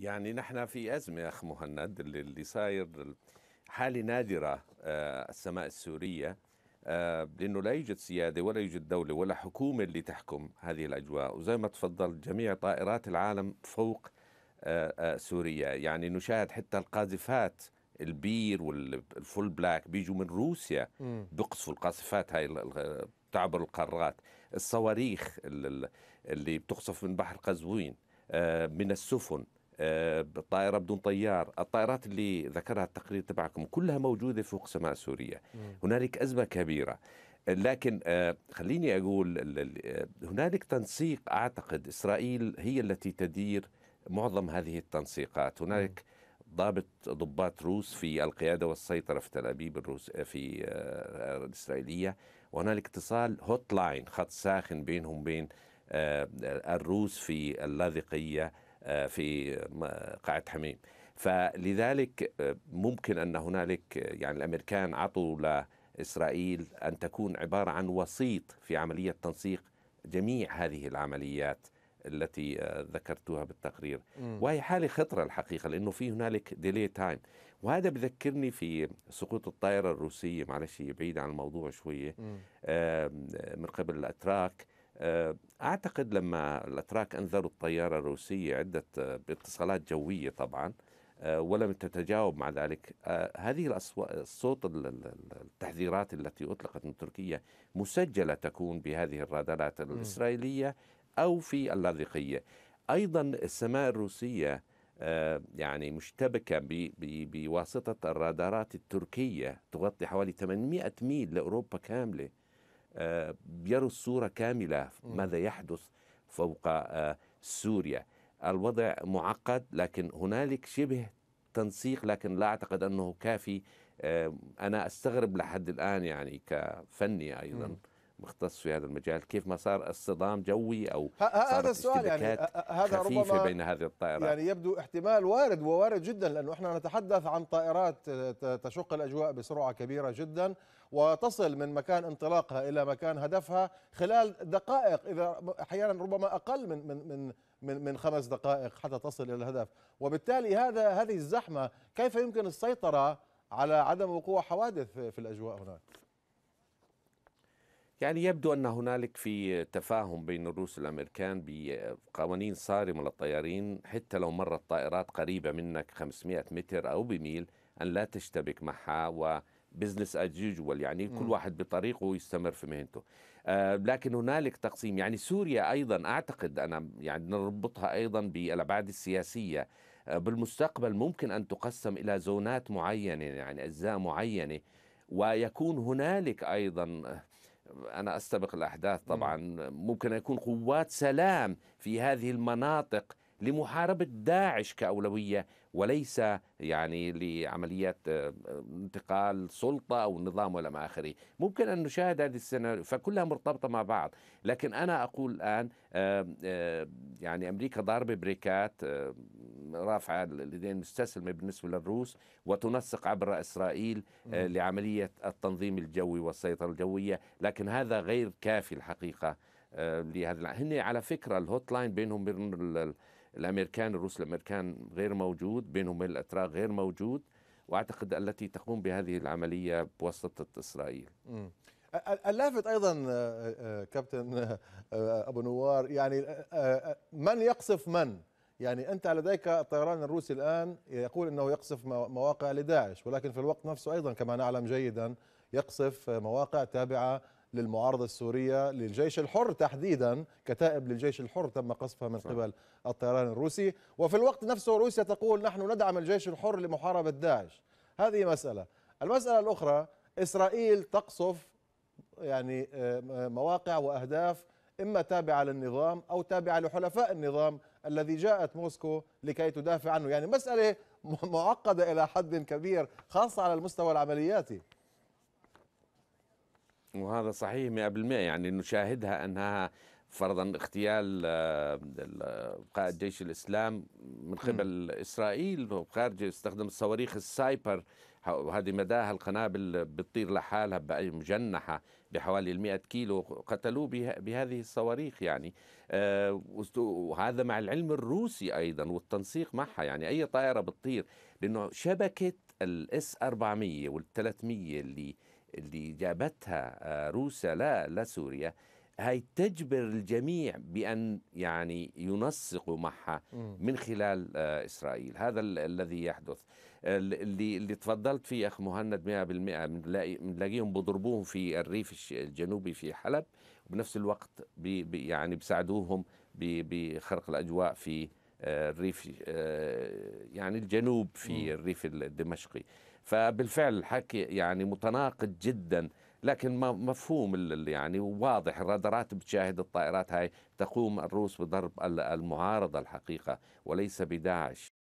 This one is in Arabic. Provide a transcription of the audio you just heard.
يعني نحن في أزمة يا أخ مهند اللي, اللي صاير حالة نادرة آه، السماء السورية آه، لأنه لا يوجد سيادة ولا يوجد دولة ولا حكومة اللي تحكم هذه الأجواء. وزي ما تفضل جميع طائرات العالم فوق آه، سوريا. يعني نشاهد حتى القاذفات ال Bear وال Fullback بيجوا من روسيا بيقصفوا القاذفات هاي تعبر القارات. الصواريخ اللي بتقصف من بحر قزوين من السفن طائرة بدون طيار. الطائرات اللي ذكرها التقرير تبعكم كلها موجودة فوق سماء سوريا. هنالك أزمة كبيرة. لكن آه، خليني أقول هنالك تنسيق أعتقد إسرائيل هي التي تدير معظم هذه التنسيقات. هنالك ضابط ضباط روس في القيادة والسيطرة في تل أبيب الروس في آه، الإسرائيلية. وهنالك اتصال هوت لاين خط ساخن بينهم بين آه، الروس في اللاذقية. آه، في قاعة حميم. فلذلك آه، ممكن أن هنالك يعني الأمريكان عطوا لإسرائيل أن تكون عبارة عن وسيط في عملية تنسيق جميع هذه العمليات التي آه، ذكرتوها بالتقرير. م. وهي حالة خطرة الحقيقة لأنه في هنالك ديلي تايم وهذا بذكرني في سقوط الطائرة الروسية معلش بعيد عن الموضوع شوية. من قبل الأتراك. آه، أعتقد لما الأتراك أنذروا الطيارة الروسية عدة آه، باتصالات جوية طبعا آه، ولم تتجاوب مع ذلك. هذه الصوت التحذيرات التي أطلقت من تركيا مسجلة تكون بهذه الرادارات الإسرائيلية أو في اللاذقية. أيضا السماء الروسية يعني مشتبكة بواسطة الرادارات التركية تغطي حوالي 800 ميل لأوروبا كاملة. بيروا الصورة كاملة ماذا يحدث فوق آه، سوريا. الوضع معقد لكن هنالك شبه تنسيق لكن لا أعتقد أنه كافي. أنا أستغرب لحد الآن يعني كفني أيضا. مختص في هذا المجال كيف ما صار اصطدام جوي أو هذا السؤال يعني هذا ربما بين هذه الطائرات. يعني يبدو احتمال وارد ووارد جدا لأنه إحنا نتحدث عن طائرات تشق الأجواء بسرعة كبيرة جدا وتصل من مكان انطلاقها إلى مكان هدفها خلال دقائق إذا أحيانا ربما أقل من من من من من خمس دقائق حتى تصل إلى الهدف. وبالتالي هذا هذه الزحمة كيف يمكن السيطرة على عدم وقوع حوادث في الأجواء هناك؟ يعني يبدو أن هنالك في تفاهم بين الروس والأمريكان بقوانين صارمة للطيارين حتى لو مرت طائرات قريبة منك 500 متر أو بميل أن لا تشتبك معها و business as usual يعني كل واحد بطريقه يستمر في مهنته. آه لكن هنالك تقسيم. يعني سوريا أيضا أعتقد أنا يعني نربطها أيضا بالأبعاد السياسية. آه بالمستقبل ممكن أن تقسم إلى زونات معينة يعني أجزاء معينة ويكون هنالك أيضا أنا أستبق الأحداث طبعا. ممكن يكون قوات سلام في هذه المناطق لمحاربة داعش كأولوية وليس يعني لعمليات آه، انتقال سلطة أو نظام ولا ما آخره. ممكن أن نشاهد هذه السنة فكلها مرتبطة مع بعض. لكن أنا أقول الآن آه، آه، يعني أمريكا ضاربة بريكات رافعة اليدين مستسلمة بالنسبة للروس وتنسق عبر إسرائيل لعملية التنظيم الجوي والسيطرة الجوية لكن هذا غير كافي الحقيقة لهذا هن على فكرة ال hot line بينهم بين الأمريكان الروس الأمريكان غير موجود بينهم وبين الأتراك غير موجود وأعتقد التي تقوم بهذه العملية بواسطة إسرائيل. اللافت أيضا آه، آه، كابتن آه، أبو نوار يعني من يقصف من؟ يعني أنت لديك الطيران الروسي الآن يقول إنه يقصف مواقع لداعش ولكن في الوقت نفسه أيضا كما نعلم جيدا يقصف مواقع تابعة للمعارضة السورية للجيش الحر تحديدا كتائب للجيش الحر تم قصفها من قبل الطيران الروسي. وفي الوقت نفسه روسيا تقول نحن ندعم الجيش الحر لمحاربة داعش. هذه مسألة. المسألة الأخرى إسرائيل تقصف يعني آه، مواقع وأهداف إما تابعة للنظام أو تابعة لحلفاء النظام الذي جاءت موسكو لكي تدافع عنه. يعني مسألة معقدة إلى حد كبير خاصة على المستوى العملياتي. وهذا صحيح 100% يعني نشاهدها أنها فرضا اغتيال آه، قائد جيش الإسلام من قبل إسرائيل خارج استخدم الصواريخ ال Spice. وهذه مداها القنابل بتطير لحالها مجنحة بحوالي ال 100 كيلو قتلوه به- بهذه الصواريخ يعني. آه، وهذا مع العلم الروسي أيضا والتنسيق معها يعني. أي طائرة بتطير؟ لأنه شبكة ال S 400 وال 300 اللي اللي جابتها آه، روسيا لا لسوريا هاي تجبر الجميع بأن يعني ينسقوا معها. من خلال آه، إسرائيل. هذا ال- الذي يحدث. ال- اللي اللي تفضلت فيه أخ مهند 100% بنلاقي بنلاقيهم بضربوهم في الريف الش- الجنوبي في حلب وبنفس الوقت بي بي يعني بيساعدوهم ب- بخرق الأجواء في آه، الريف آه، يعني الجنوب في الريف الدمشقي. فبالفعل الحكي يعني متناقض جدا لكن مفهوم يعني واضح الرادارات بتشاهد الطائرات هاي تقوم الروس بضرب ال- المعارضة الحقيقة وليس بداعش.